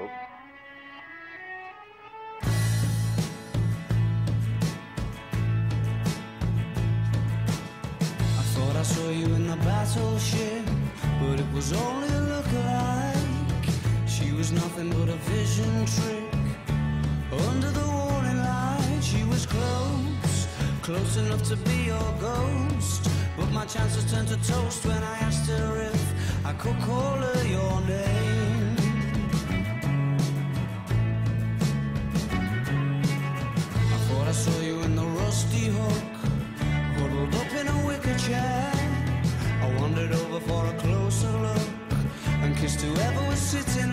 I thought I saw you in the battleship, but it was only a look-alike. She was nothing but a vision trick. Under the warning light, she was close, close enough to be your ghost. But my chances turned to toast when I asked her if I could call her your name. Rusty hook, huddled up in a wicker chair. I wandered over for a closer look and kissed whoever was sitting